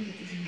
Mm-hmm.